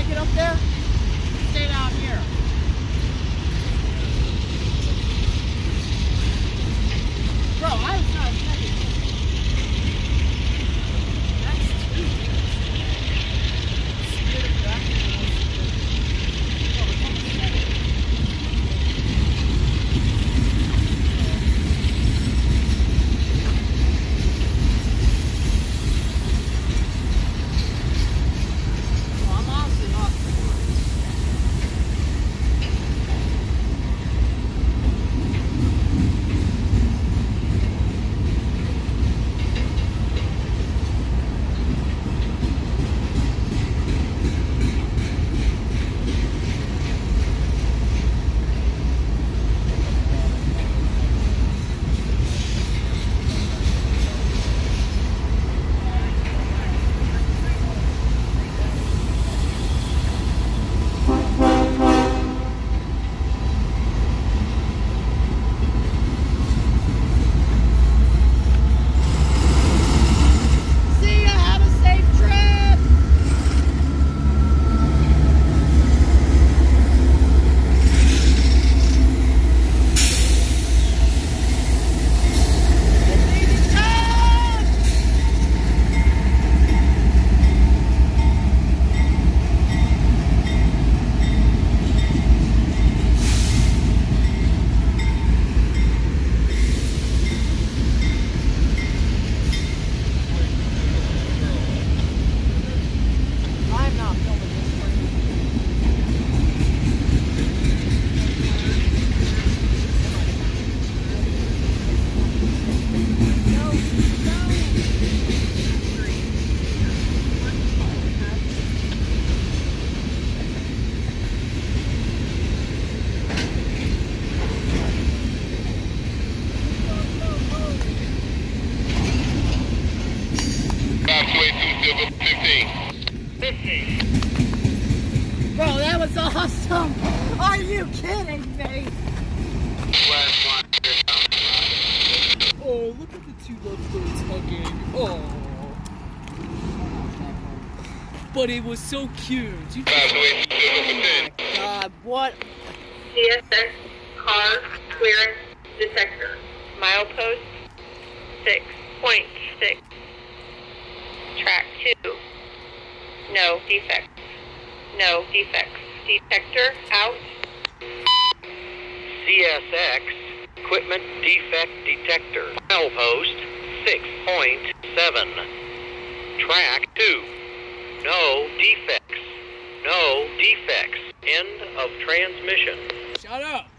I get up there? Stay down here. Bro, I kidding me? Oh, look at the two lovebirds hugging. Oh. But it was so cute. You Silver 10. God, what? CSX car clearance detector. Milepost 6.6. Track 2. No defects. No defects. Detector out. CSX Equipment Defect Detector. Milepost 6.7. Track 2. No defects. No defects. End of transmission. Shut up.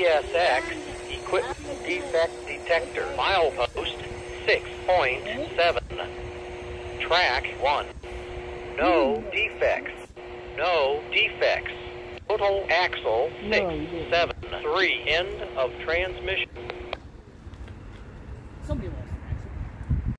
CSX equipment defect detector. Milepost 6.7. Track 1. No defects. No defects. Total axle 673. End of transmission.